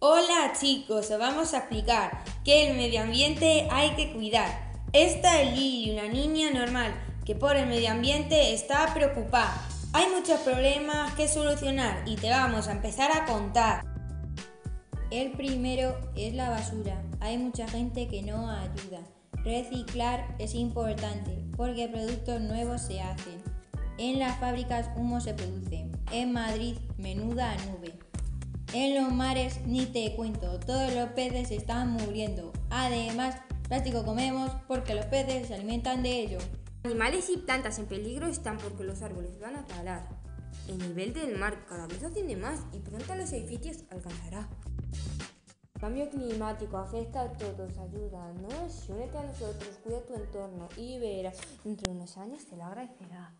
Hola chicos, os vamos a explicar que el medio ambiente hay que cuidar. Esta es Lili, una niña normal que por el medio ambiente está preocupada. Hay muchos problemas que solucionar y te vamos a empezar a contar. El primero es la basura. Hay mucha gente que no ayuda. Reciclar es importante porque productos nuevos se hacen. En las fábricas humo se produce. En Madrid, menuda nube. En los mares ni te cuento, todos los peces están muriendo. Además, plástico comemos porque los peces se alimentan de ello. Animales y plantas en peligro están porque los árboles van a talar. El nivel del mar cada vez asciende más y pronto los edificios alcanzará. Cambio climático afecta a todos, ayúdanos, únete a nosotros, cuida tu entorno y verás, dentro de unos años te lo agradecerá.